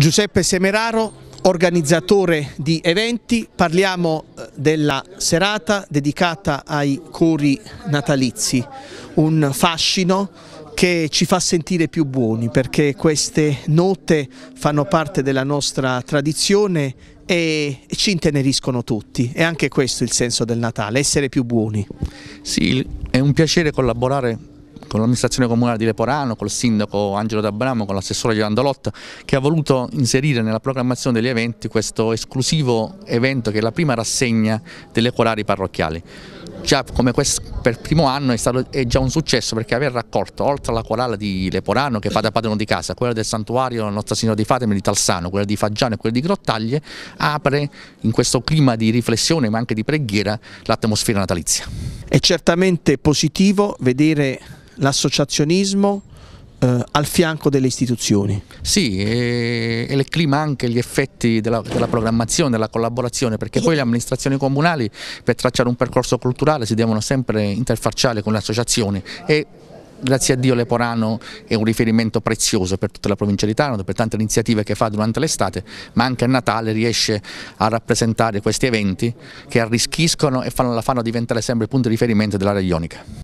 Giuseppe Semeraro, organizzatore di eventi, parliamo eh, della serata dedicata ai cori natalizi, un fascino che ci fa sentire più buoni perché queste note fanno parte della nostra tradizione e ci inteneriscono tutti, è anche questo il senso del Natale, essere più buoni. Sì, è un piacere collaborare con l'amministrazione comunale di Leporano, col sindaco Angelo D'Abramo, con l'assessore Giovandolotta che ha voluto inserire nella programmazione degli eventi questo esclusivo evento che è la prima rassegna delle corali parrocchiali. Già come questo, per primo anno è, stato, è già un successo perché aver raccolto oltre alla corale di Leporano che fa da padrone di casa, quella del santuario Nostra Signora di Fatima di Talsano, quella di Faggiano e quella di Grottaglie, apre in questo clima di riflessione ma anche di preghiera l'atmosfera natalizia. È certamente positivo vedere l'associazionismo eh, al fianco delle istituzioni. Sì, e, e le clima anche gli effetti della, della, programmazione, della collaborazione, perché poi le amministrazioni comunali per tracciare un percorso culturale si devono sempre interfacciare con le associazioni e grazie a Dio Leporano è un riferimento prezioso per tutta la provincia di Taranto, per tante iniziative che fa durante l'estate, ma anche a Natale riesce a rappresentare questi eventi che arricchiscono e fanno, la fanno diventare sempre punto di riferimento dell'area ionica.